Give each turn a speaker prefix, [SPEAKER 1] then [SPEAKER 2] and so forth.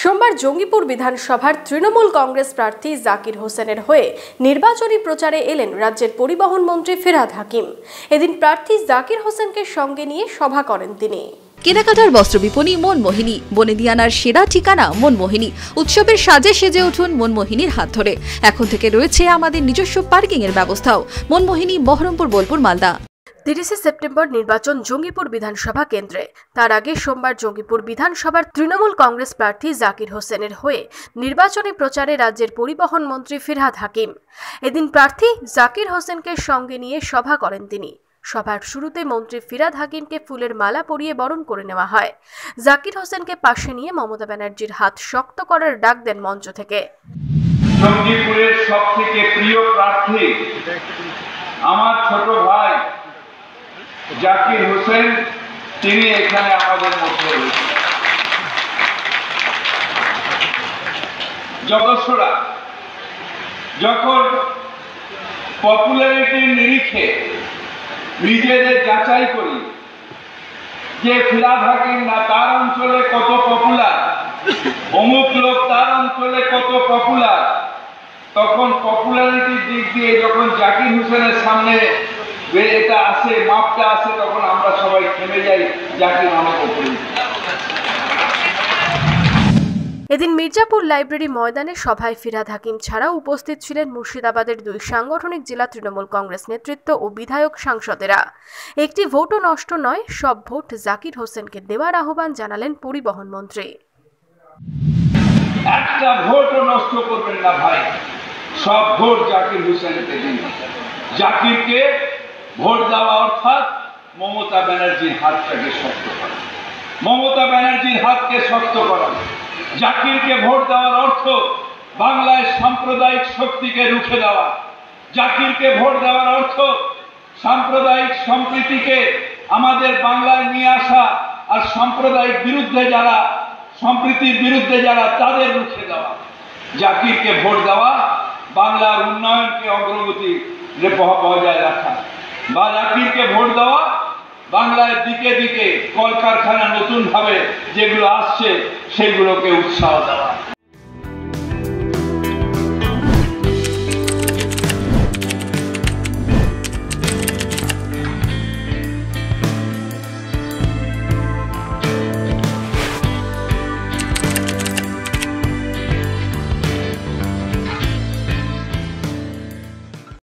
[SPEAKER 1] সোমবার জঙ্গিপুর বিধানসভার তৃণমূল কংগ্রেস প্রার্থী জাকির হোসেনের হয়ে নির্বাচনী প্রচারে এলেন রাজ্যের পরিবহন মন্ত্রী ফিরহাদ হাকিম। এদিন প্রার্থী জাকির হোসেনকে সঙ্গে নিয়ে সভা করেন তিনি।
[SPEAKER 2] কেনাকাটার বস্ত্র বিপণী মনমোহিনী, বনেদিয়ানার সেরা ঠিকানা মনমোহিনী। উৎসবের সাজে সেজে উঠুন মনমোহিনীর হাত ধরে। এখন থেকে রয়েছে আমাদের নিজস্ব পার্কিং এর ব্যবস্থাও। মনমোহিনী, বহরমপুর, বোলপুর, মালদা।
[SPEAKER 1] তিরিশে সেপ্টেম্বর নির্বাচন জঙ্গিপুর বিধানসভা কেন্দ্রে। তার আগে সোমবার জঙ্গিপুর বিধানসভার তৃণমূল কংগ্রেস প্রার্থী জাকির হোসেনের হয়ে নির্বাচনী প্রচারে রাজ্যের পরিবহন মন্ত্রী ফিরহাদ হাকিম। এদিন প্রার্থী জাকির হোসেনকে সঙ্গে নিয়ে সভা করেন তিনি। সভার শুরুতে মন্ত্রী ফিরাদ হাকিমকে ফুলের মালা পরিয়ে বরণ করে নেওয়া হয়। জাকির হোসেনকে পাশে নিয়ে মমতা ব্যানার্জির হাত শক্ত করার ডাক দেন মঞ্চ থেকে।
[SPEAKER 3] সব থেকে প্রিয় প্রার্থী আমার ছোট ভাই জাকির হোসেন, তিনি এখানে আমাদের মধ্যে রয়েছেন। জগৎসরা, যখন পপুলারিটির নিরিখে নিজেদের যাচাই করি যে হাকিম না, তার অঞ্চলে কত পপুলার অমুক লোক তার অঞ্চলে কত পপুলার তখন পপুলারিটির দিক দিয়ে যখন জাকির হোসেনের সামনে যে- এটা আসে মাপটা আসে তখন আমরা সবাই থেমে যাই জাকির অনেক উপরে
[SPEAKER 1] এদিন মির্জাপুর লাইব্রেরি ময়দানে সভায় ফিরাদ হাকিম ছাড়াও উপস্থিত ছিলেন মুর্শিদাবাদের দুই সাংগঠনিক জেলা তৃণমূল কংগ্রেস নেতৃত্ব ও বিধায়ক সাংসদেরা। একটি ভোটও নষ্ট নয় সব ভোট জাকির হোসেনকে দেওয়ার আহ্বান জানালেন পরিবহন মন্ত্রী।
[SPEAKER 3] একটা ভোটও নষ্ট করবেন না ভাই সব ভোট জাকির হোসেনকে দিন। জাকিরকে ভোট দেওয়া অর্থাৎ মমতা ব্যানার্জির হাতটাকে শক্ত করা। মমতা ব্যানার্জির হাতকে শক্ত করা। জাকিরকে ভোট দেওয়ার অর্থ বাংলায় সাম্প্রদায়িক শক্তিকে রুখে দেওয়া। জাকিরকে ভোট দেওয়ার অর্থ সাম্প্রদায়িক সম্প্রীতিকে আমাদের বাংলায় নিয়ে আসা আর সাম্প্রদায়িক বিরুদ্ধে যারা, সম্প্রীতির বিরুদ্ধে যারা তাদের রুখে দেওয়া। জাকিরকে ভোট দেওয়া বাংলার উন্নয়নকে অগ্রগতি বজায় রাখা। বা জাকিরকে ভোট দেওয়া বাংলার দিকে দিকে কলকারখানা নতুনভাবে যেগুলো আসছে সেগুলোকে উৎসাহ দেওয়া।